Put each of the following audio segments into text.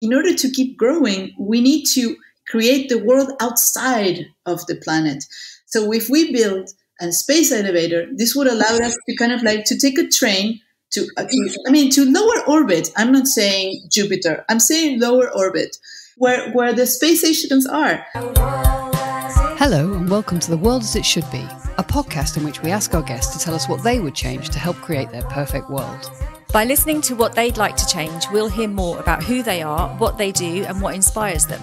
in order to keep growing, we need to create the world outside of the planet. So if we build a space elevator, this would allow us to kind of like to take a train to, I mean, to lower orbit. I'm not saying Jupiter. I'm saying lower orbit, where where the space stations are. Hello, and welcome to the world as it should be, a podcast in which we ask our guests to tell us what they would change to help create their perfect world. By listening to what they'd like to change, we'll hear more about who they are, what they do, and what inspires them.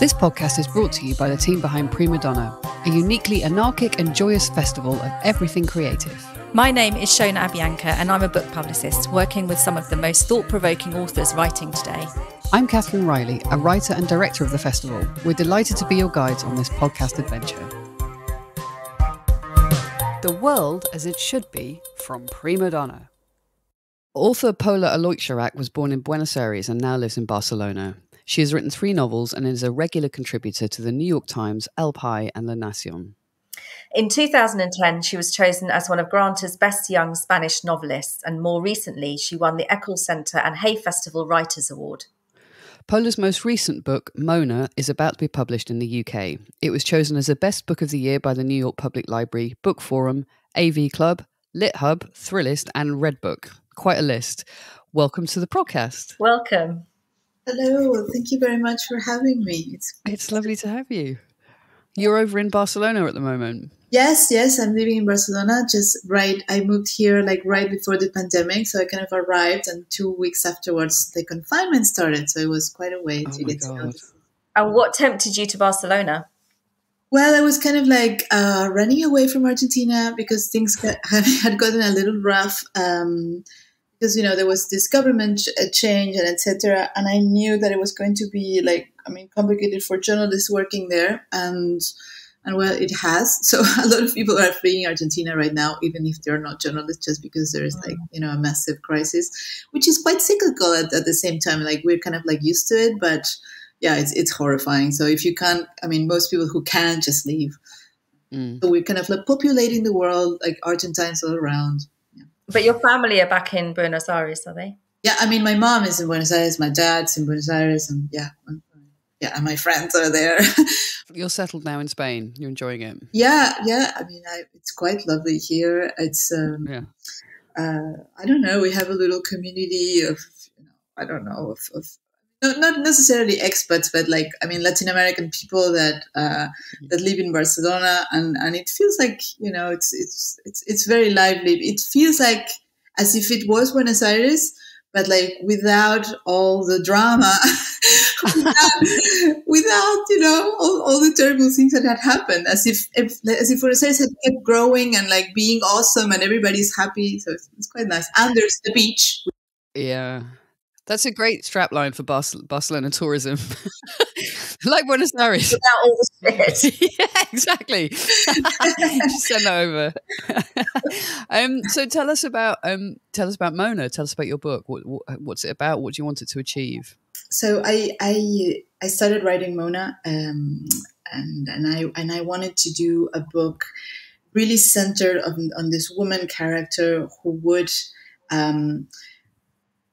This podcast is brought to you by the team behind Primadonna, a uniquely anarchic and joyous festival of everything creative. My name is Shona Abhyankar, and I'm a book publicist working with some of the most thought provoking authors writing today. I'm Catherine Riley, a writer and director of the festival. We're delighted to be your guides on this podcast adventure. The world as it should be from Primadonna. Author Pola Oloixarac was born in Buenos Aires and now lives in Barcelona. She has written three novels and is a regular contributor to the New York Times, El País, and La Nación. In 2010, she was chosen as one of Granta's best young Spanish novelists, and more recently, she won the Eccles Centre and Hay Festival Writers Award. Pola's most recent book, Mona, is about to be published in the UK. It was chosen as the best book of the year by the New York Public Library, Bookforum, AV Club, LitHub, Thrillist, and Redbook quite a list. Welcome to the podcast. Welcome. Hello. Thank you very much for having me. It's it's lovely to have you. You're over in Barcelona at the moment. Yes, yes, I'm living in Barcelona. Just right, I moved here like right before the pandemic, so I kind of arrived, and two weeks afterwards the confinement started. So it was quite a way oh to get God. to know. And what tempted you to Barcelona? Well, I was kind of like uh, running away from Argentina because things had gotten a little rough. Um, because you know there was this government uh, change and etc and i knew that it was going to be like i mean complicated for journalists working there and and well it has so a lot of people are fleeing argentina right now even if they're not journalists just because there's like you know a massive crisis which is quite cyclical at, at the same time like we're kind of like used to it but yeah it's, it's horrifying so if you can't i mean most people who can just leave mm. so we're kind of like populating the world like argentines all around but your family are back in Buenos Aires, are they? Yeah, I mean, my mom is in Buenos Aires, my dad's in Buenos Aires, and yeah, yeah, and my friends are there. You're settled now in Spain. You're enjoying it. Yeah, yeah. I mean, I, it's quite lovely here. It's um, yeah. Uh, I don't know. We have a little community of, you know, I don't know, of, of not, not necessarily expats, but like I mean Latin American people that uh, that live in Barcelona, and and it feels like you know it's it's it's it's very lively. It feels like as if it was Buenos Aires, but like without all the drama, without, without, you know all, all the terrible things that had happened. As if, if as if Buenos Aires had kept growing and like being awesome, and everybody's happy. So it's, it's quite nice. And there's the beach. Yeah. That's a great strapline for Barcelona tourism. like Buenos Aires. Without all the shit. yeah, exactly. Just send that over. um, so tell us about um, tell us about Mona. Tell us about your book. What, what, what's it about? What do you want it to achieve? So I I, I started writing Mona, um, and and I and I wanted to do a book really centered on, on this woman character who would. Um,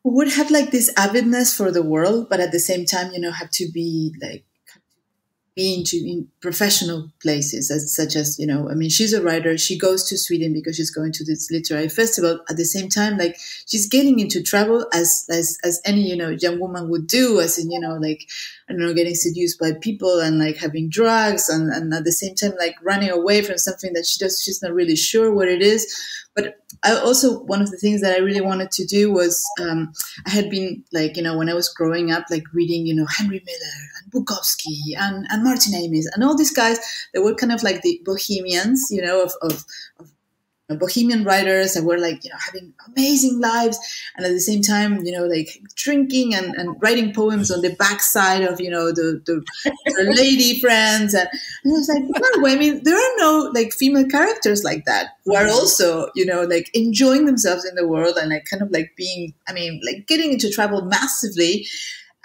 would have like this avidness for the world, but at the same time, you know, have to be like being to in professional places as, such as you know i mean she's a writer. She goes to sweden because she's going to this literary festival. At the same time like she's getting into trouble as as as any you know young woman would do as in you know like i don't know getting seduced by people and like having drugs and, and at the same time like running away from something that she does. She's not really sure what it is but I also one of the things that I really wanted to do was um, I had been like you know when I was growing up like reading you know Henry Miller and Bukowski and and Martin Amis and all these guys they were kind of like the bohemians you know of, of, of bohemian writers that were like you know having amazing lives and at the same time you know like drinking and, and writing poems on the backside of you know the, the, the lady friends. And, and I was like no I mean there are no like female characters like that who are mm-hmm. also you know like enjoying themselves in the world and like kind of like being I mean like getting into trouble massively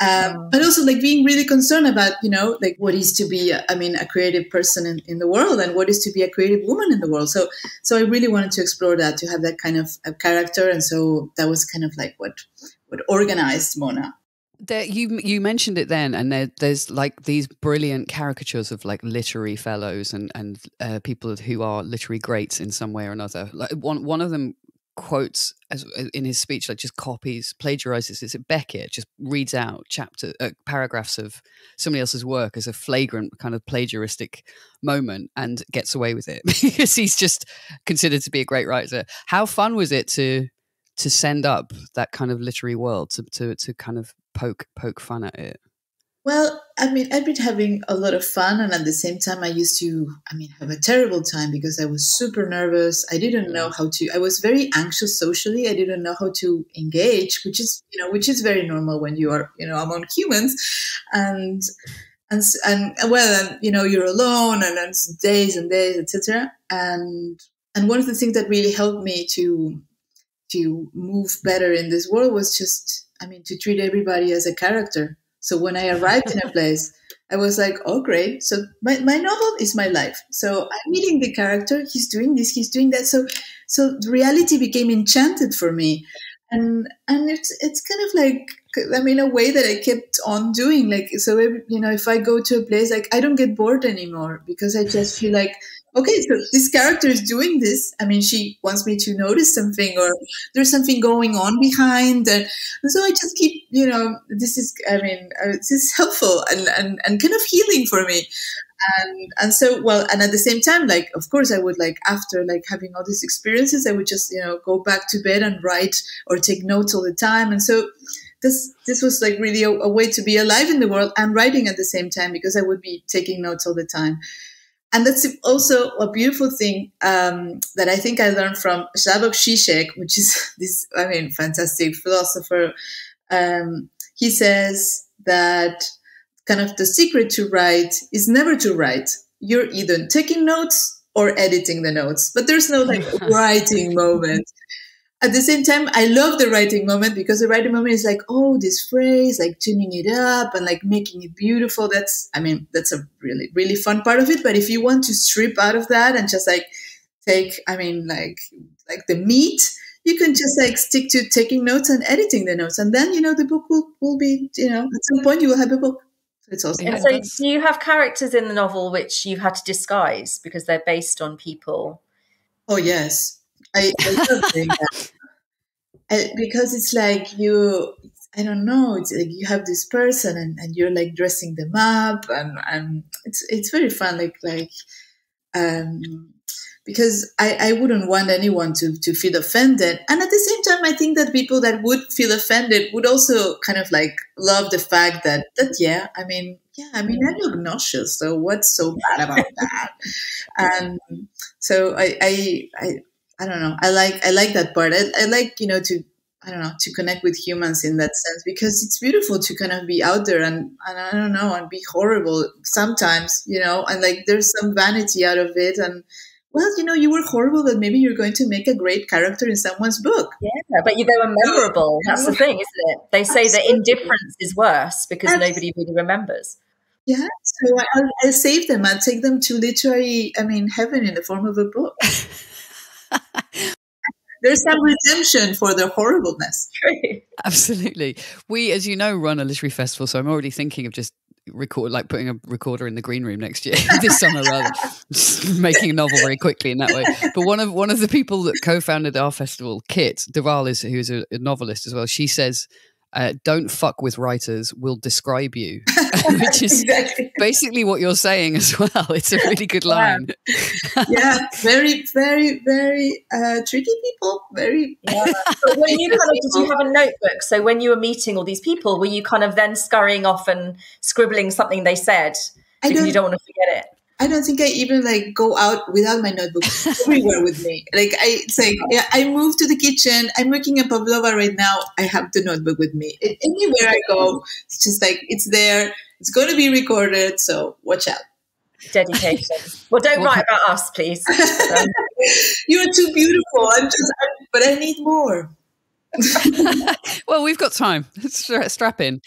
um, but also like being really concerned about you know like what is to be i mean a creative person in, in the world and what is to be a creative woman in the world. So so i really wanted to explore that to have that kind of character. And so that was kind of like what what organized mona. There, you you mentioned it then, and there, there's like these brilliant caricatures of like literary fellows and and uh, people who are literary greats in some way or another. Like one one of them quotes as uh, in his speech, like just copies, plagiarizes. Is it Beckett? Just reads out chapter uh, paragraphs of somebody else's work as a flagrant kind of plagiaristic moment and gets away with it because he's just considered to be a great writer. How fun was it to to send up that kind of literary world to to to kind of poke poke fun at it? Well, I mean, I've been having a lot of fun, and at the same time, I used to, I mean, have a terrible time because I was super nervous. I didn't know how to. I was very anxious socially. I didn't know how to engage, which is, you know, which is very normal when you are, you know, among humans, and and and well, and, you know, you're alone, and then days and days, etc. And and one of the things that really helped me to to move better in this world was just, I mean, to treat everybody as a character so when I arrived in a place, I was like, oh, great. So my, my novel is my life. So I'm meeting the character. He's doing this, he's doing that. So, so reality became enchanted for me. And, and it's, it's kind of like, I mean, a way that I kept on doing. Like, so, you know, if I go to a place, like, I don't get bored anymore because I just feel like, okay, so this character is doing this. I mean, she wants me to notice something or there's something going on behind. And, so I just keep, you know, this is, I mean, uh, this is helpful and, and, and kind of healing for me. And, and so, well, and at the same time, like, of course, I would like, after like having all these experiences, I would just, you know, go back to bed and write or take notes all the time. And so, this this was like really a, a way to be alive in the world and writing at the same time because I would be taking notes all the time. And that's also a beautiful thing um, that I think I learned from Slavoj Žižek, which is this, I mean, fantastic philosopher. Um, he says that kind of the secret to write is never to write. You're either taking notes or editing the notes, but there's no like writing moment at the same time, I love the writing moment because the writing moment is like, oh, this phrase, like tuning it up and like making it beautiful. That's, I mean, that's a really, really fun part of it. But if you want to strip out of that and just like take, I mean, like, like the meat, you can just like stick to taking notes and editing the notes. And then, you know, the book will, will be, you know, at some point you will have a book. It's awesome. And so do you have characters in the novel which you've had to disguise because they're based on people? Oh, yes. I, I love doing that. I, because it's like you, I don't know, it's like you have this person and, and you're like dressing them up and, and it's, it's very fun. Like, like, um, because I, I wouldn't want anyone to, to feel offended. And at the same time, I think that people that would feel offended would also kind of like love the fact that, that yeah, I mean, yeah, I mean, I look nauseous. So what's so bad about that? and so I, I, I, I don't know. I like I like that part. I, I like you know to I don't know to connect with humans in that sense because it's beautiful to kind of be out there and, and I don't know and be horrible sometimes you know and like there's some vanity out of it and well you know you were horrible but maybe you're going to make a great character in someone's book. Yeah but you, they were memorable. That's the thing isn't it? They say that indifference is worse because nobody really remembers. Yeah so I'll, I'll save them. I'll take them to literary I mean heaven in the form of a book There's some redemption for the horribleness. Absolutely. We, as you know, run a literary festival, so I'm already thinking of just record like putting a recorder in the green room next year this summer rather making a novel very quickly in that way but one of one of the people that co-founded our festival kit Deval is who's a, a novelist as well she says uh, don't fuck with writers will describe you which is exactly. basically what you're saying as well. It's a really good line. Yeah, yeah very very very uh, tricky people. Very yeah. when you kind of did you have a notebook? So when you were meeting all these people were you kind of then scurrying off and scribbling something they said because you don't want to forget it I don't think I even like go out without my notebook everywhere with me. Like I, it's like yeah, I move to the kitchen. I'm working at Pavlova right now. I have the notebook with me. Anywhere I go, it's just like it's there. It's going to be recorded, so watch out. Dedication. Well, don't write about us, please. You're too beautiful. I'm just, I'm, but I need more. well, we've got time. Let's strap in.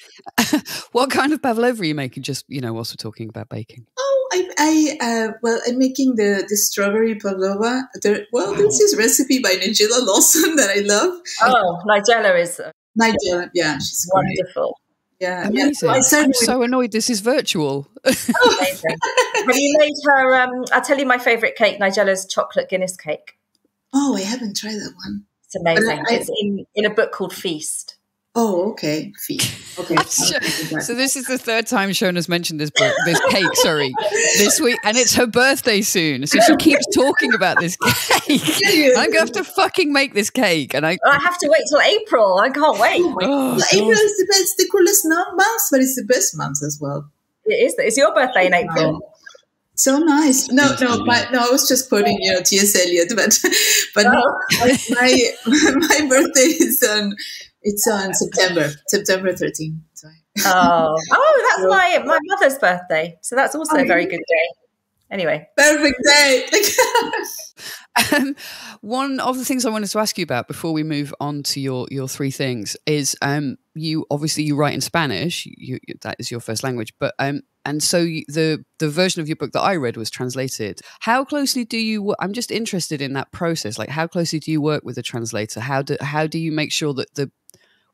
what kind of pavlova are you making? Just you know, whilst we're talking about baking. I, I uh, well, I'm making the the strawberry pavlova. There, well, there's this recipe by Nigella Lawson that I love. Oh, Nigella is Nigella. Yeah, she's wonderful. Yeah, amazing. Yeah. So I'm so annoyed. This is virtual. Oh, amazing. Have you made her? Um, I'll tell you my favourite cake, Nigella's chocolate Guinness cake. Oh, I haven't tried that one. It's amazing. I, it's in, in a book called Feast. Oh, okay. Feast. Okay. so this is the third time Shona's mentioned this book, this cake, sorry, this week, and it's her birthday soon. So she keeps talking about this cake. I'm gonna have to fucking make this cake, and I. I have to wait till April. I can't wait. Oh, April is the best, the coolest month, but it's the best month as well. It is. It's your birthday in April. So nice. No, no, my, no. I was just quoting, you know, T.S. Eliot, but but oh. my, my, my birthday is on it's on September September 13th. oh, oh, that's my my mother's birthday, so that's also oh, a very good day. Anyway, perfect day. um, one of the things I wanted to ask you about before we move on to your your three things is um, you obviously you write in Spanish. You, you, that is your first language, but um, and so the the version of your book that I read was translated. How closely do you? I'm just interested in that process. Like, how closely do you work with a translator? How do how do you make sure that the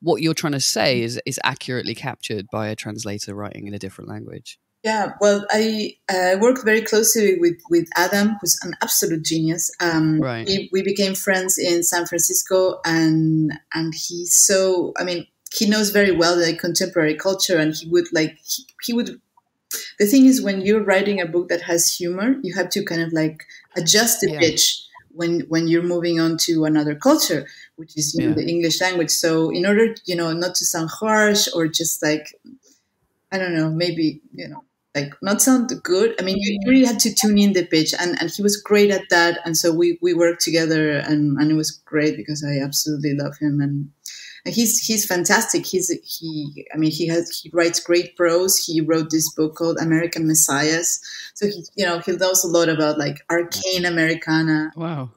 what you're trying to say is is accurately captured by a translator writing in a different language? Yeah, well, I uh, worked very closely with, with Adam, who's an absolute genius. Um, right. We, we became friends in San Francisco, and and he's so. I mean, he knows very well the contemporary culture, and he would like he, he would. The thing is, when you're writing a book that has humor, you have to kind of like adjust the yeah. pitch when when you're moving on to another culture, which is you yeah. know the English language. So in order, you know, not to sound harsh or just like I don't know, maybe you know like not sound good. I mean, you really had to tune in the pitch, and, and he was great at that. And so we, we worked together, and, and it was great because I absolutely love him, and, and he's he's fantastic. He's he. I mean, he has he writes great prose. He wrote this book called American Messiahs. So he you know he knows a lot about like arcane Americana. Wow.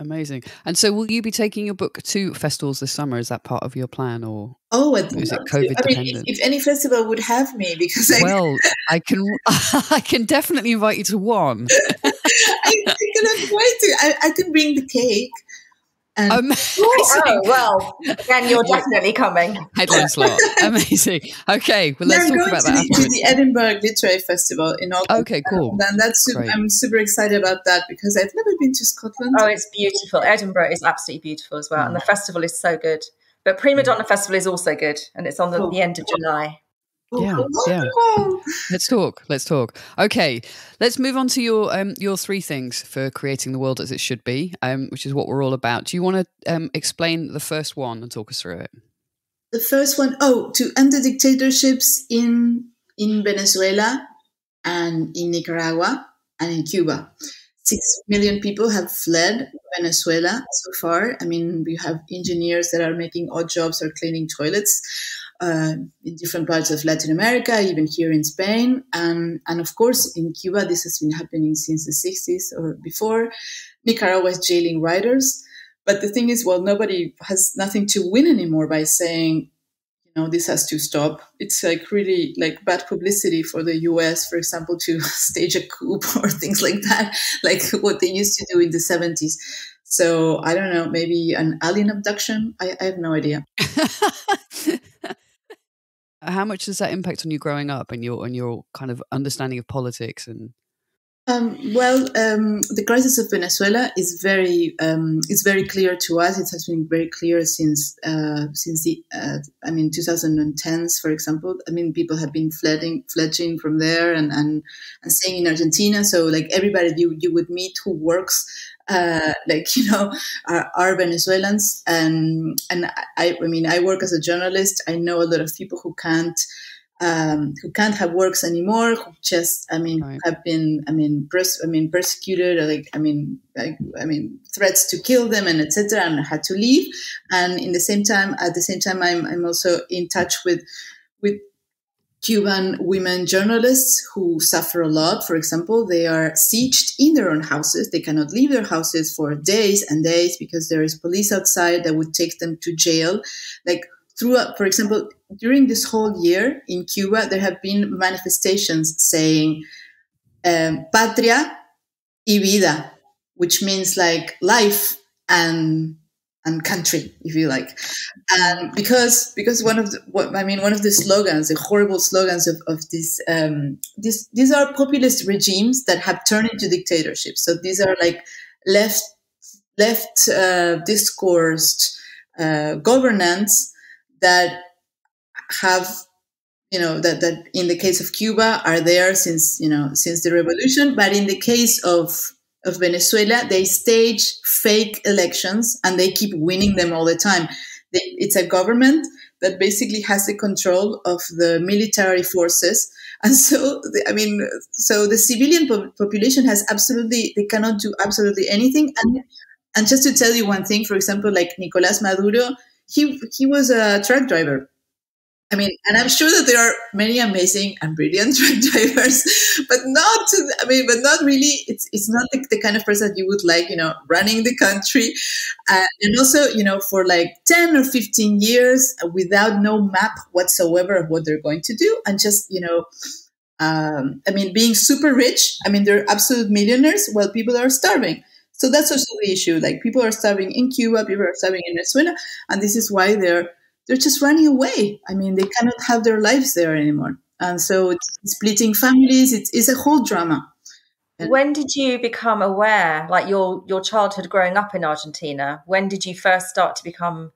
Amazing. And so, will you be taking your book to festivals this summer? Is that part of your plan, or oh, is it COVID I dependent? Mean, if, if, any festival would have me, because I well, I can I can definitely invite you to one. I, I cannot wait to. I, I can bring the cake. Um, Amazing. Oh, well, then you're definitely coming. Headline slot. Amazing. Okay, well, let's talk about to that. The, to the Edinburgh Literary Festival in August. Okay, cool. And that's super, I'm super excited about that because I've never been to Scotland. Oh, it's beautiful. Edinburgh is absolutely beautiful as well, mm. and the mm. festival is so good. But Prima mm. Donna Festival is also good, and it's on the, the end of July. Yeah, yeah. Let's talk. Let's talk. Okay, let's move on to your um, your three things for creating the world as it should be, um, which is what we're all about. Do you want to um, explain the first one and talk us through it? The first one, oh, to end the dictatorships in in Venezuela and in Nicaragua and in Cuba. Six million people have fled Venezuela so far. I mean, we have engineers that are making odd jobs or cleaning toilets uh, in different parts of Latin America, even here in Spain. And, and of course, in Cuba, this has been happening since the 60s or before. Nicaragua is jailing writers. But the thing is, well, nobody has nothing to win anymore by saying, you know, this has to stop. It's like really like bad publicity for the US, for example, to stage a coup or things like that, like what they used to do in the 70s. So I don't know, maybe an alien abduction? I, I have no idea. How much does that impact on you growing up and your and your kind of understanding of politics and? Um, well, um, the crisis of Venezuela is very um, is very clear to us. It has been very clear since uh, since the uh, I mean 2010s, for example. I mean, people have been fledging fledging from there and and and staying in Argentina. So like everybody you you would meet who works uh, like you know are, are, Venezuelans. And and I, I mean I work as a journalist. I know a lot of people who can't um, who can't have works anymore who just I mean right. have been I mean pers- I mean persecuted or like I mean like, I mean threats to kill them and etc and had to leave. And in the same time at the same time I'm, I'm also in touch with with Cuban women journalists who suffer a lot. For example, they are sieged in their own houses. They cannot leave their houses for days and days because there is police outside that would take them to jail. Like throughout, for example, during this whole year in Cuba, there have been manifestations saying um, patria y vida, which means like life and and country, if you like, and because because one of the what, I mean one of the slogans, the horrible slogans of of this um, these these are populist regimes that have turned into dictatorships. So these are like left left uh, discoursed uh, governance that have you know that that in the case of Cuba are there since you know since the revolution, but in the case of of Venezuela, they stage fake elections and they keep winning them all the time. They, it's a government that basically has the control of the military forces. And so, I mean, so the civilian po- population has absolutely, they cannot do absolutely anything. And, and just to tell you one thing, for example, like Nicolas Maduro, he, he was a truck driver I mean, and I'm sure that there are many amazing and brilliant truck drivers, but not, I mean, but not really, it's, it's not the, the kind of person that you would like, you know, running the country. Uh, and also, you know, for like 10 or 15 years without no map whatsoever of what they're going to do. And just, you know, um, I mean, being super rich, I mean, they're absolute millionaires while people are starving. So that's also the issue. Like people are starving in Cuba, people are starving in Venezuela, and this is why they're they're just running away. I mean, they cannot have their lives there anymore. And so it's splitting families. It's, it's a whole drama. when did you become aware, like your your childhood growing up in Argentina? When did you first start to become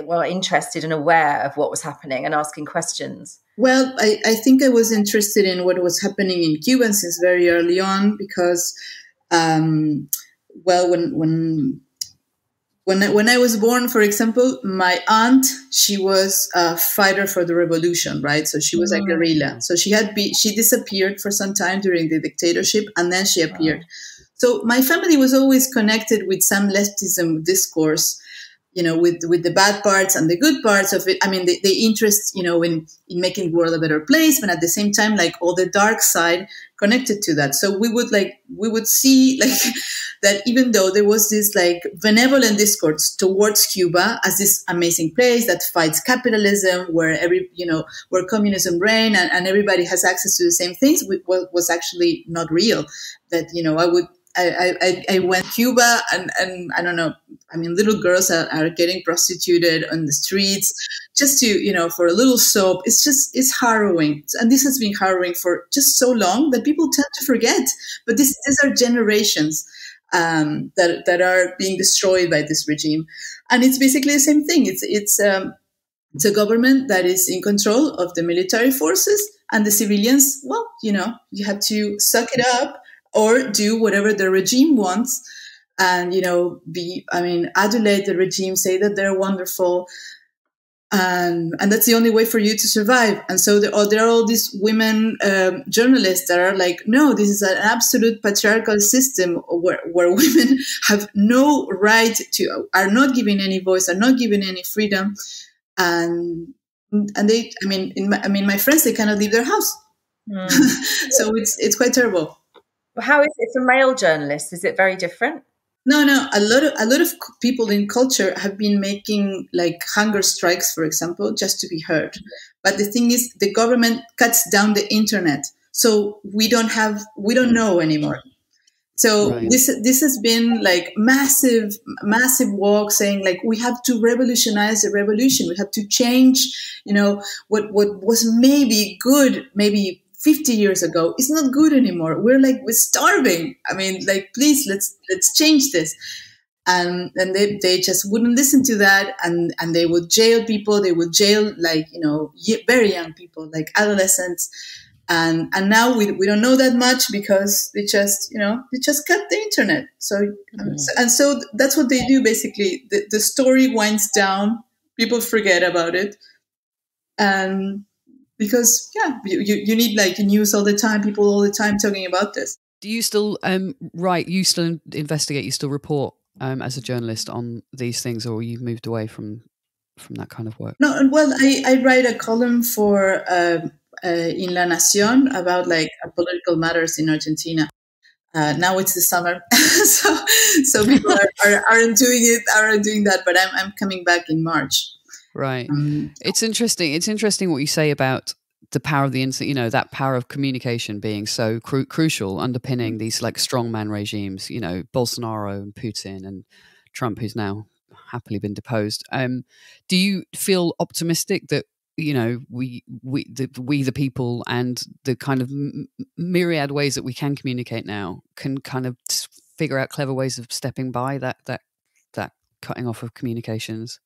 well interested and aware of what was happening and asking questions? Well, I, I think I was interested in what was happening in Cuba since very early on because, um, well, when when when I, when I was born, for example, my aunt she was a fighter for the revolution, right? So she was mm. a guerrilla. So she had be she disappeared for some time during the dictatorship, and then she appeared. Wow. So my family was always connected with some leftism discourse you know, with with the bad parts and the good parts of it. I mean, the, the interest, you know, in in making the world a better place, but at the same time, like all the dark side connected to that. So we would like we would see like that even though there was this like benevolent discourse towards Cuba as this amazing place that fights capitalism, where every you know where communism reign and, and everybody has access to the same things, was actually not real. That you know I would I, I, I went to Cuba and, and I don't know. I mean, little girls are, are getting prostituted on the streets just to, you know, for a little soap. It's just, it's harrowing. And this has been harrowing for just so long that people tend to forget. But this, these are generations um, that, that are being destroyed by this regime. And it's basically the same thing. It's, it's, um, it's a government that is in control of the military forces and the civilians. Well, you know, you have to suck it up or do whatever the regime wants and you know be i mean adulate the regime say that they're wonderful and and that's the only way for you to survive. And so there, oh, there are all these women um, journalists that are like no this is an absolute patriarchal system where, where women have no right to are not given any voice are not given any freedom. And and they i mean my, i mean my friends they cannot leave their house. Mm. so it's it's quite terrible how is it for male journalists? Is it very different? No, no. A lot of a lot of people in culture have been making like hunger strikes, for example, just to be heard. But the thing is, the government cuts down the internet, so we don't have we don't know anymore. So right. this this has been like massive massive walk saying like we have to revolutionize the revolution. We have to change, you know, what what was maybe good maybe 50 years ago is not good anymore. We're like, we're starving. I mean, like, please, let's, let's change this. And, and they, they just wouldn't listen to that. And, and they would jail people. They would jail like, you know, very young people, like adolescents. And, and now we, we don't know that much because they just, you know, they just cut the internet. So, mm-hmm. and so that's what they do basically. The, the story winds down. People forget about it. And because yeah you, you need like news all the time people all the time talking about this do you still um write you still investigate you still report um as a journalist on these things or you've moved away from from that kind of work no well i i write a column for uh, uh, in La Nación about like political matters in Argentina. Uh, now it's the summer, so so people are, are, aren't doing it, aren't doing that. But I'm I'm coming back in March. Right. Um, it's interesting. It's interesting what you say about the power of the internet, you know, that power of communication being so cru- crucial underpinning these like strongman regimes, you know, Bolsonaro and Putin and Trump, who's now happily been deposed. Um, do you feel optimistic that you know we we the, we the people and the kind of m- myriad ways that we can communicate now can kind of figure out clever ways of stepping by that that that cutting off of communications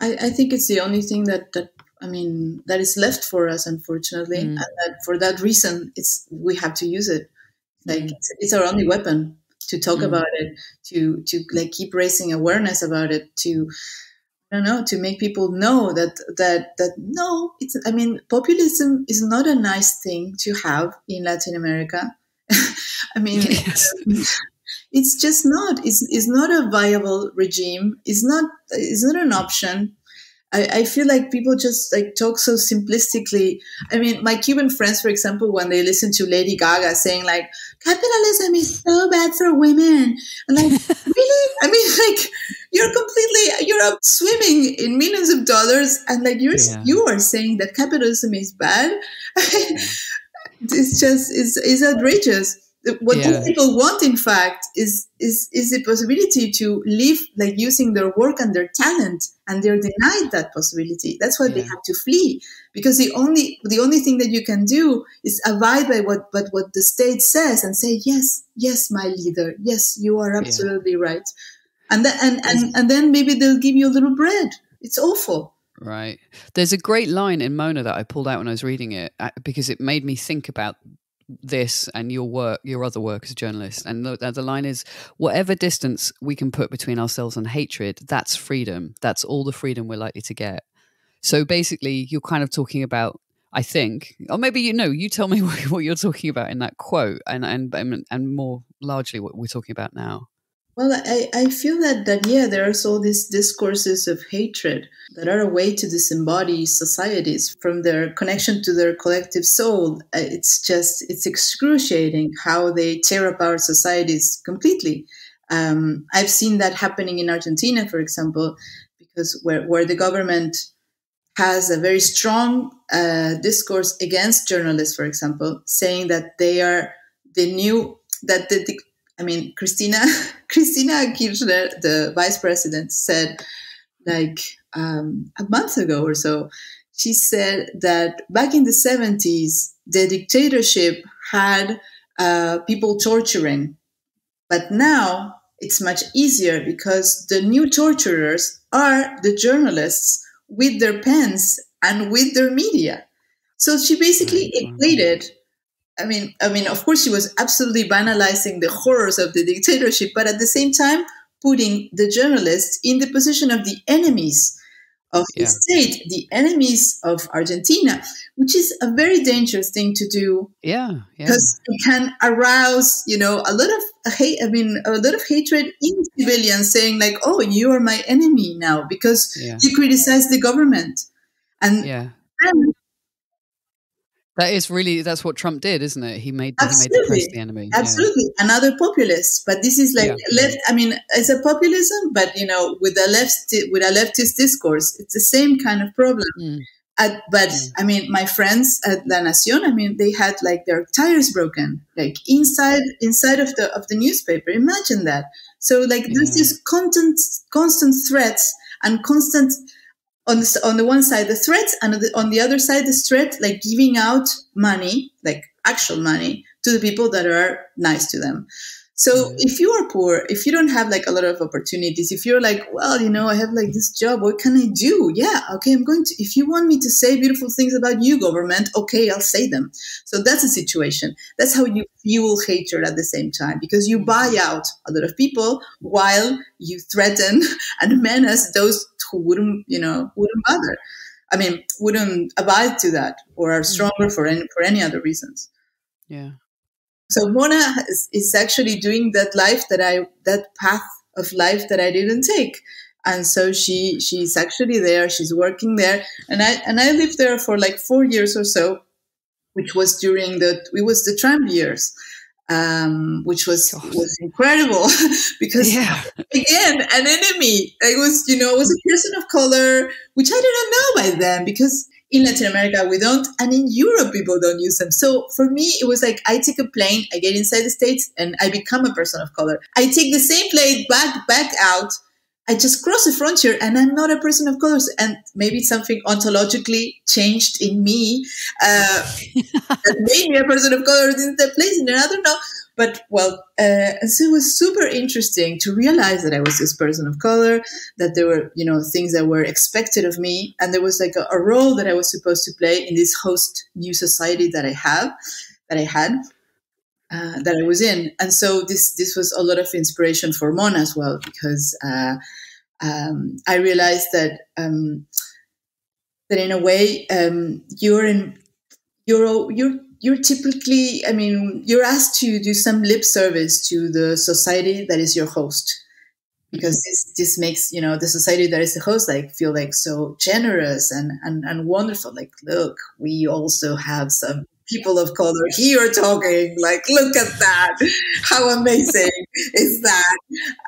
I, I think it's the only thing that that I mean that is left for us, unfortunately, mm. and that for that reason, it's we have to use it. Like mm. it's, it's, our only weapon to talk mm. about it, to to like keep raising awareness about it, to I don't know, to make people know that that that no, it's. I mean, populism is not a nice thing to have in Latin America. I mean, yes. It's just not. It's, it's not a viable regime. It's not. It's not an option. I, I feel like people just like talk so simplistically. I mean, my Cuban friends, for example, when they listen to Lady Gaga saying like capitalism is so bad for women, and like really, I mean, like you're completely you're up swimming in millions of dollars, and like you're yeah. you are saying that capitalism is bad. it's just it's, it's outrageous what yeah. people want in fact is is is the possibility to live like using their work and their talent and they're denied that possibility that's why yeah. they have to flee because the only the only thing that you can do is abide by what but what the state says and say yes yes my leader yes you are absolutely yeah. right and then and, and and then maybe they'll give you a little bread it's awful Right. There's a great line in Mona that I pulled out when I was reading it uh, because it made me think about this and your work, your other work as a journalist. And the, the, line is whatever distance we can put between ourselves and hatred, that's freedom. That's all the freedom we're likely to get. So basically, you're kind of talking about, I think, or maybe you know, you tell me what, what you're talking about in that quote, and and and more largely what we're talking about now. Well, I, I feel that, that, yeah, there's all these discourses of hatred that are a way to disembody societies from their connection to their collective soul. Uh, it's just, it's excruciating how they tear apart societies completely. Um, I've seen that happening in Argentina, for example, because where, where the government has a very strong uh, discourse against journalists, for example, saying that they are the new, that the, I mean, Cristina Cristina Kirchner, the vice president, said like um, a month ago or so. She said that back in the 70s, the dictatorship had uh, people torturing, but now it's much easier because the new torturers are the journalists with their pens and with their media. So she basically equated I mean, I mean, of course, she was absolutely banalizing the horrors of the dictatorship, but at the same time, putting the journalists in the position of the enemies of yeah. the state, the enemies of Argentina, which is a very dangerous thing to do. Yeah, because yeah. it can arouse, you know, a lot of hate. I mean, a lot of hatred in civilians, saying like, "Oh, you are my enemy now because yeah. you criticize the government," and yeah. And that is really that's what Trump did, isn't it? He made Absolutely. he made the press the enemy. Absolutely, yeah. another populist. But this is like yeah. left. I mean, it's a populism, but you know, with a left with a leftist discourse, it's the same kind of problem. Mm. At, but mm. I mean, my friends at La Nación, I mean, they had like their tires broken, like inside inside of the of the newspaper. Imagine that. So like, yeah. there's this constant constant threats and constant on the, on the one side the threats and on the, on the other side the threat like giving out money like actual money to the people that are nice to them so if you are poor, if you don't have like a lot of opportunities, if you're like, well, you know, I have like this job, what can I do? Yeah, okay, I'm going to, if you want me to say beautiful things about you, government, okay, I'll say them. So that's a situation. That's how you fuel hatred at the same time because you mm-hmm. buy out a lot of people while you threaten and menace those who wouldn't, you know, wouldn't bother. I mean, wouldn't abide to that or are mm-hmm. stronger for any, for any other reasons. Yeah. So Mona is, is actually doing that life that I, that path of life that I didn't take. And so she, she's actually there. She's working there. And I, and I lived there for like four years or so, which was during the, it was the Trump years. Um, which was was incredible because yeah. again an enemy. I was you know I was a person of color, which I didn't know by then because in Latin America, we don't, and in Europe, people don't use them. So for me, it was like I take a plane, I get inside the States, and I become a person of color. I take the same plane back back out, I just cross the frontier and I'm not a person of color. And maybe something ontologically changed in me uh, that made me a person of color in that place. And I don't know. But well, uh, so it was super interesting to realize that I was this person of color, that there were, you know, things that were expected of me. And there was like a, a role that I was supposed to play in this host new society that I have, that I had. Uh, that I was in, and so this this was a lot of inspiration for Mona as well because uh, um, I realized that um, that in a way um, you're in you're you're you're typically I mean you're asked to do some lip service to the society that is your host. Because this this makes you know the society that is the host like feel like so generous and and, and wonderful. Like look we also have some people of color here talking. Like look at that. How amazing is that?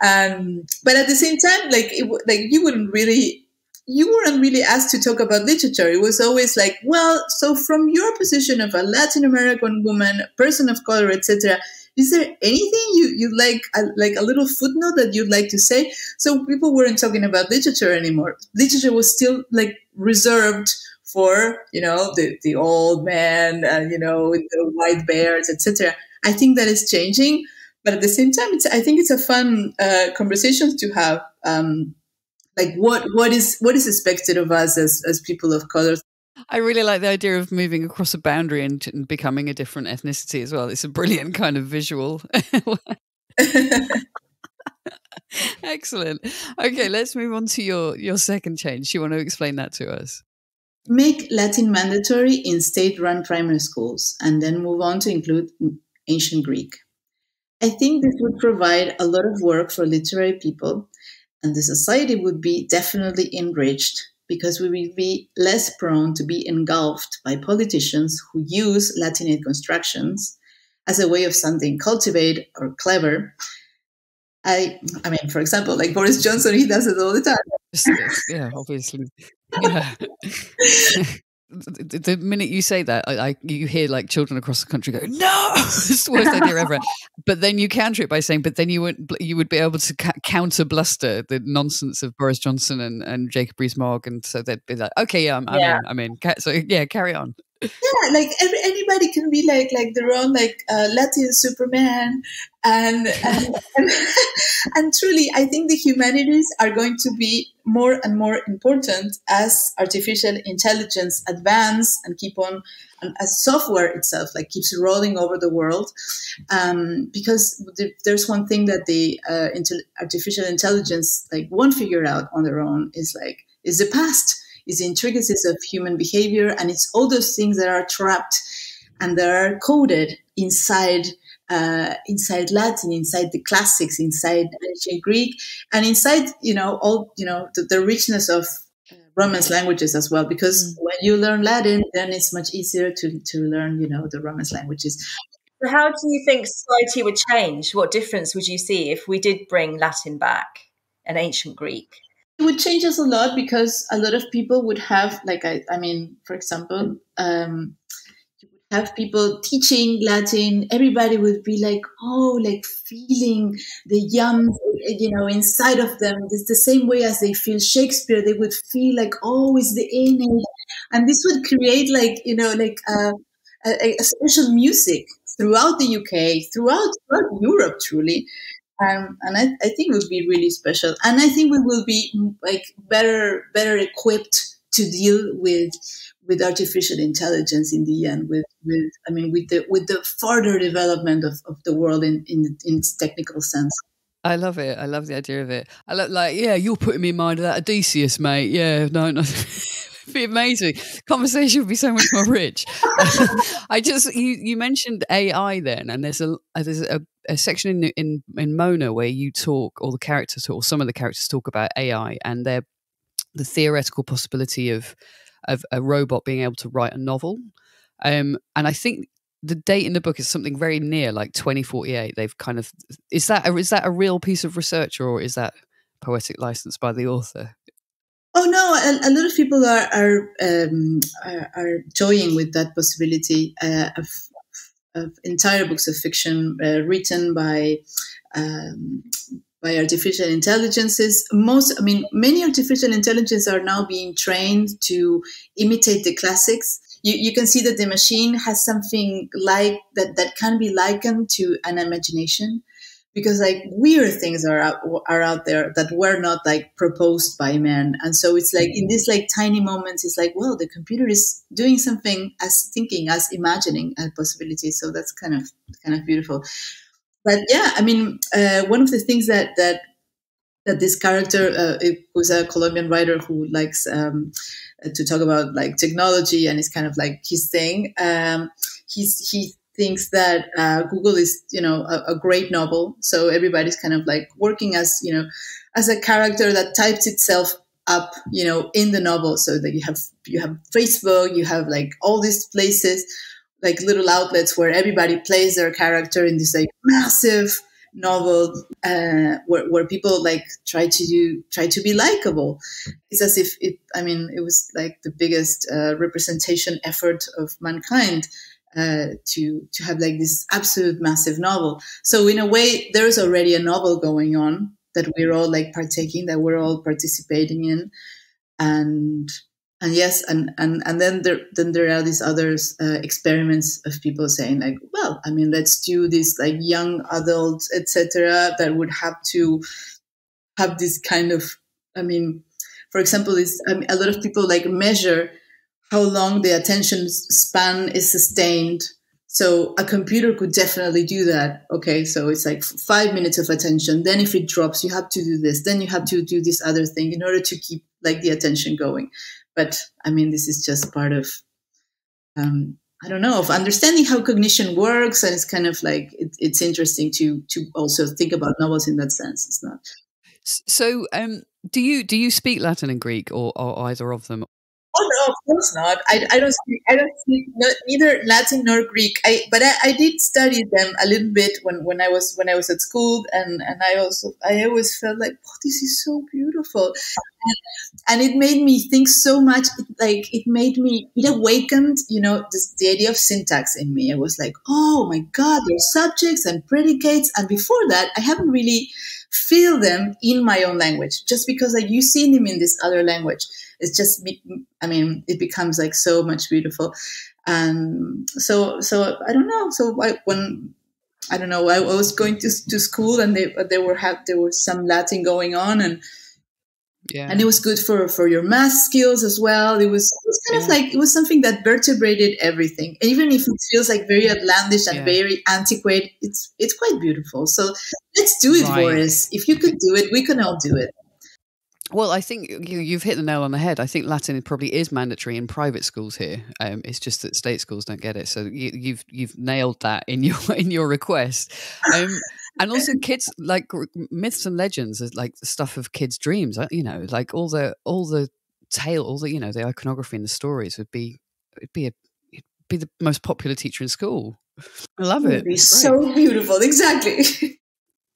Um, but at the same time like it, like you wouldn't really you weren't really asked to talk about literature. It was always like well so from your position of a latin american woman person of color etc is there anything you you like a, like a little footnote that you'd like to say? So people weren't talking about literature anymore. Literature was still like reserved for you know the, the old man uh, you know the white bears etc i think that is changing but at the same time it's i think it's a fun uh, conversation to have um, like what what is what is expected of us as as people of color I really like the idea of moving across a boundary and, and becoming a different ethnicity as well. It's a brilliant kind of visual. Excellent. Okay, let's move on to your your second change. You want to explain that to us? make Latin mandatory in state run primary schools, and then move on to include ancient Greek. I think this would provide a lot of work for literary people, and the society would be definitely enriched because we would be less prone to be engulfed by politicians who use Latinate constructions as a way of sounding cultivated or clever. I, I mean, for example, like Boris Johnson, he does it all the time. yeah, obviously yeah. the, minute you say that, I, I, you hear like children across the country go, "No, it's the worst idea ever." But then you counter it by saying, "But then you would you would be able to counter bluster the nonsense of Boris Johnson and, and Jacob Rees-Mogg, and so they'd be like, "Okay, yeah, I'm, I'm in, I'm in." So yeah, carry on yeah like every, anybody can be like like their own like uh, latin superman. And and, and and truly i think the humanities are going to be more and more important as artificial intelligence advance and keep on and as software itself like keeps rolling over the world. Um, because the, there's one thing that the uh, artificial intelligence like won't figure out on their own is like is the past is the intricacies of human behavior, and it's all those things that are trapped and that are coded inside uh, inside Latin, inside the classics, inside ancient Greek, and inside you know all you know the, the richness of uh, Romance languages as well. Because mm. when you learn Latin, then it's much easier to to learn you know the Romance languages. So how do you think society would change? What difference would you see if we did bring Latin back and ancient Greek? Would change us a lot because a lot of people would have like I, I mean for example um, you would have people teaching Latin. Everybody would be like oh like feeling the yum you know inside of them. It's the same way as they feel Shakespeare. They would feel like oh it's the innate. And this would create like you know like uh, a, a special music throughout the UK throughout, throughout Europe truly um, and I, I think it would be really special. And I think we will be like better better equipped to deal with with artificial intelligence in the end. With with I mean with the with the further development of, of the world in, in in its technical sense. I love it. I love the idea of it. I look like yeah, you're putting me in mind of that Odysseus, mate. Yeah, no, no. be amazing. Conversation would be so much more rich. I just you you mentioned AI then, and there's a there's a, a section in in in Mona where you talk, or the characters or some of the characters talk about AI and their the theoretical possibility of of a robot being able to write a novel. Um, and I think the date in the book is something very near, like 2048. They've kind of is that a, is that a real piece of research, or is that poetic license by the author? Oh no, a, a lot of people are are, um, are, are toying with that possibility uh, of, of, entire books of fiction uh, written by um, by artificial intelligences. Most, I mean, many artificial intelligences are now being trained to imitate the classics. You, you can see that the machine has something like that that can be likened to an imagination because like weird things are out, are out there that were not like proposed by men. And so it's like in these like tiny moments it's like well the computer is doing something as thinking as imagining a possibility. So that's kind of kind of beautiful. But yeah i mean uh, one of the things that that that this character uh, who's a colombian writer who likes um, to talk about like technology and it's kind of like his thing um, he's he thinks that uh, Google is, you know, a, a, great novel. So everybody's kind of like working as, you know, as a character that types itself up, you know, in the novel. So that you have you have Facebook, you have like all these places, like little outlets where everybody plays their character in this like massive novel uh, where, where people like try to do try to be likable it's as if it i mean it was like the biggest uh, representation effort of mankind uh, to to have like this absolute massive novel. So in a way, there's already a novel going on that we're all like partaking, that we're all participating in, and and yes, and and and then there then there are these other uh, experiments of people saying like, well, I mean, let's do this like young adults, etc., that would have to have this kind of, I mean, for example, is I mean, a lot of people like measure how long the attention span is sustained. So a computer could definitely do that. Okay, so it's like five minutes of attention. Then if it drops, you have to do this. Then you have to do this other thing in order to keep like the attention going. But I mean, this is just part of, um, I don't know, of understanding how cognition works, and it's kind of like it, it's interesting to to also think about novels in that sense. It's not. So, um, do you do you speak Latin and Greek, or, or either of them? Oh no, of course not. I, I don't speak I don't speak neither Latin nor Greek. I but I, I did study them a little bit when, when I was when I was at school, and and I also I always felt like oh, this is so beautiful, and, and it made me think so much. Like it made me it awakened you know this, the idea of syntax in me. I was like, oh my god, there's subjects and predicates, and before that I haven't really feel them in my own language. Just because like you seen them in this other language it's just i mean it becomes like so much beautiful. And so so i don't know. So I, when i don't know i was going to, to school and they they were have there was some latin going on and yeah. and it was good for for your math skills as well it was, it was kind yeah. of like it was something that vertebrated everything even if it feels like very outlandish and yeah. very antiquated it's it's quite beautiful so let's do it right. for us if you could do it we can all do it well, I think you, have hit the nail on the head. I think Latin probably is mandatory in private schools here. Um, it's just that state schools don't get it. So you, have you've, you've nailed that in your in your request. Um, and also, kids like myths and legends is like the stuff of kids' dreams. Uh, you know, like all the all the tale, all the you know the iconography and the stories would be it'd be a it'd be the most popular teacher in school. I love it. It'd be so beautiful. Exactly.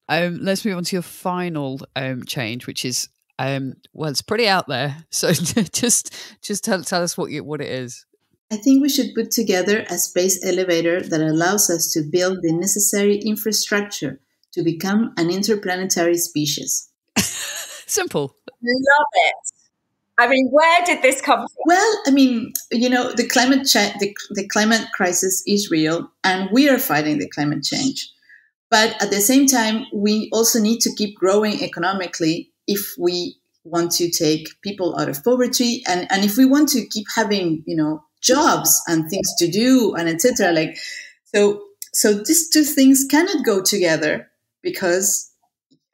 Um, let's move on to your final um, change, which is um, well, it's pretty out there. So just just tell tell us what you, what it is. I think we should put together a space elevator that allows us to build the necessary infrastructure to become an interplanetary species. Simple. Love it. I mean, where did this come from? Well, I mean, you know, the climate cha- the, the climate crisis is real, and we are fighting the climate change. But at the same time, we also need to keep growing economically if we want to take people out of poverty and, and if we want to keep having, you know, jobs and things to do and etc. Like so so these two things cannot go together because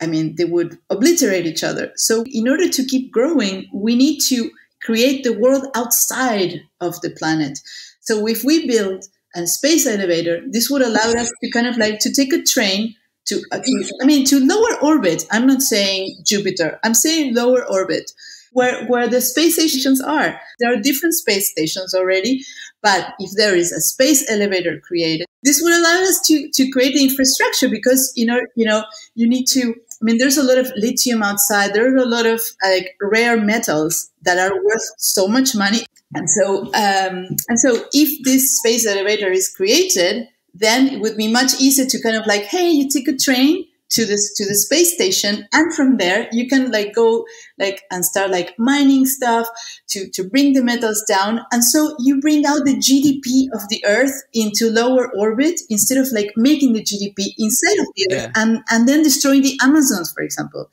I mean they would obliterate each other. So in order to keep growing, we need to create the world outside of the planet. So if we build a space elevator, this would allow us to kind of like to take a train to, I mean, to lower orbit. I'm not saying Jupiter. I'm saying lower orbit, where where the space stations are. There are different space stations already, but if there is a space elevator created, this would allow us to to create the infrastructure because you know you know you need to. I mean, there's a lot of lithium outside. There are a lot of like rare metals that are worth so much money, and so um, and so if this space elevator is created then it would be much easier to kind of like, hey, you take a train to this to the space station and from there you can like go like and start like mining stuff to to bring the metals down and so you bring out the gdp of the earth into lower orbit instead of like making the gdp inside of the earth yeah. and and then destroying the amazons for example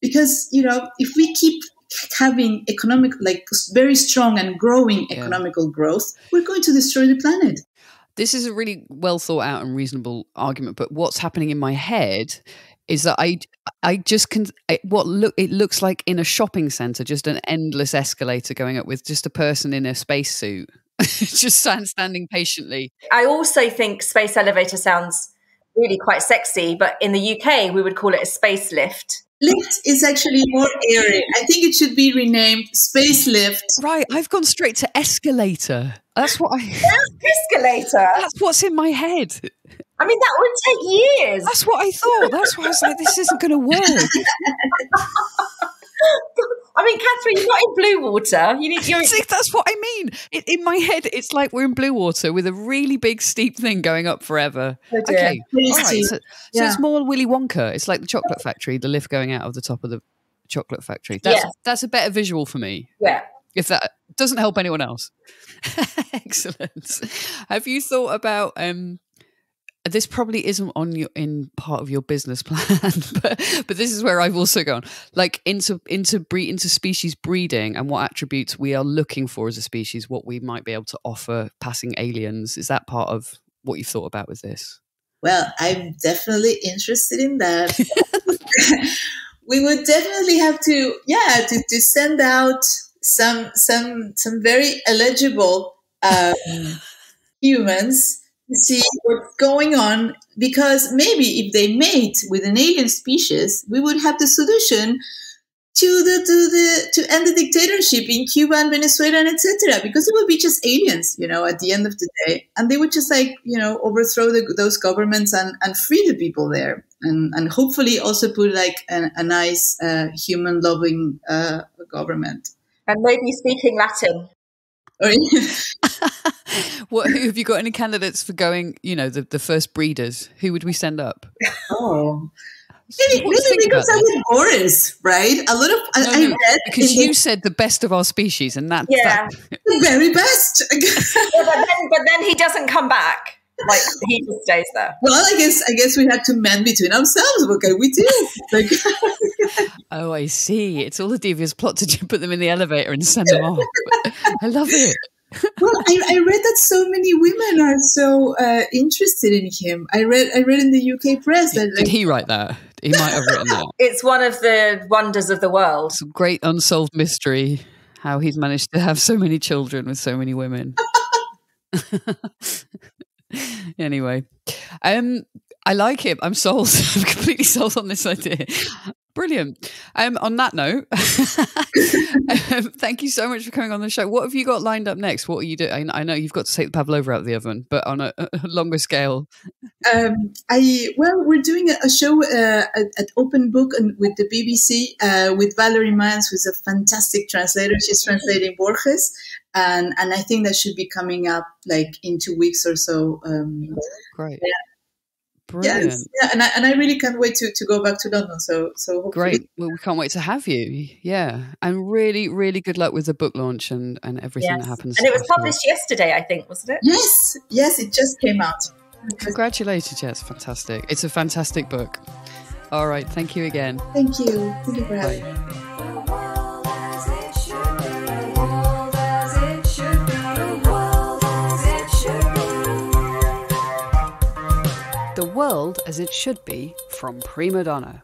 because you know if we keep having economic like very strong and growing yeah. economical growth we're going to destroy the planet this is a really well thought out and reasonable argument, but what's happening in my head is that I I just can what look it looks like in a shopping center, just an endless escalator going up with just a person in a spacesuit, just stand, standing patiently. I also think space elevator sounds really quite sexy, but in the UK we would call it a space lift. Lift is actually more airy. I think it should be renamed Space Lift. Right, I've gone straight to escalator. That's what I. escalator. That's what's in my head. I mean, that would take years. That's what I thought. That's why I was like, this isn't going to work. I mean, Catherine, you're not in blue water. You need. You're... See, that's what I mean. It, in my head, it's like we're in blue water with a really big steep thing going up forever. Oh okay, all right. So, yeah. so, it's more Willy Wonka. It's like the chocolate factory, the lift going out of the top of the chocolate factory. That's yes. that's a better visual for me. Yeah. If that doesn't help anyone else. Excellent. Have you thought about um this probably isn't on your in part of your business plan, but but this is where I've also gone like into into breed into species breeding and what attributes we are looking for as a species, what we might be able to offer passing aliens. Is that part of what you've thought about with this? Well, I'm definitely interested in that. we would definitely have to, yeah, to, to send out some some some very eligible um, humans to see what's going on because maybe if they mate with an alien species, we would have the solution to the to the to end the dictatorship in Cuba and Venezuela and etc. Because it would be just aliens, you know, at the end of the day, and they would just like you know overthrow the, those governments and and free the people there, and and hopefully also put like an, a nice uh, human loving uh, government. And maybe speaking Latin. Oh, what have you got any candidates for going? You know, the, the first breeders. Who would we send up? Oh, maybe, maybe because I with Boris, right? A lot of no, I, no, I because you the, said the best of our species, and that yeah, that. the very best. yeah, but, then, but then he doesn't come back. Like he just stays there. Well, I guess I guess we had to mend between ourselves. What can we do? Like, oh, I see. It's all a devious plot to put them in the elevator and send them off. I love it well, I, I, read that so many women are so uh, interested in him. I read I read in the UK press that did he write that? He might have written that. It's one of the wonders of the world. It's a great unsolved mystery how he's managed to have so many children with so many women. anyway, um, I like it. I'm sold. I'm completely sold on this idea. Brilliant. Um, on that note, um, thank you so much for coming on the show. What have you got lined up next? What are you doing? I, know you've got to take the pavlova out of the oven, but on a, a longer scale. Um, I well, we're doing a, show uh, at, at, Open Book and with the BBC uh, with Valerie Mans, who's a fantastic translator. She's translating Borges, and and I think that should be coming up like in two weeks or so. Um, Great. Yeah Brilliant. Yes, yeah, and I, and I really can't wait to, to go back to London. So so great. Well, we can't wait to have you. Yeah, and really really good luck with the book launch and and everything yes. that happens. And it was published yesterday, I think, wasn't it? Yes, yes, it just came out. Congratulations, yeah, it's fantastic. It's a fantastic book. All right, thank you again. Thank you. Thank you for having me. World as It Should Be from Primadonna.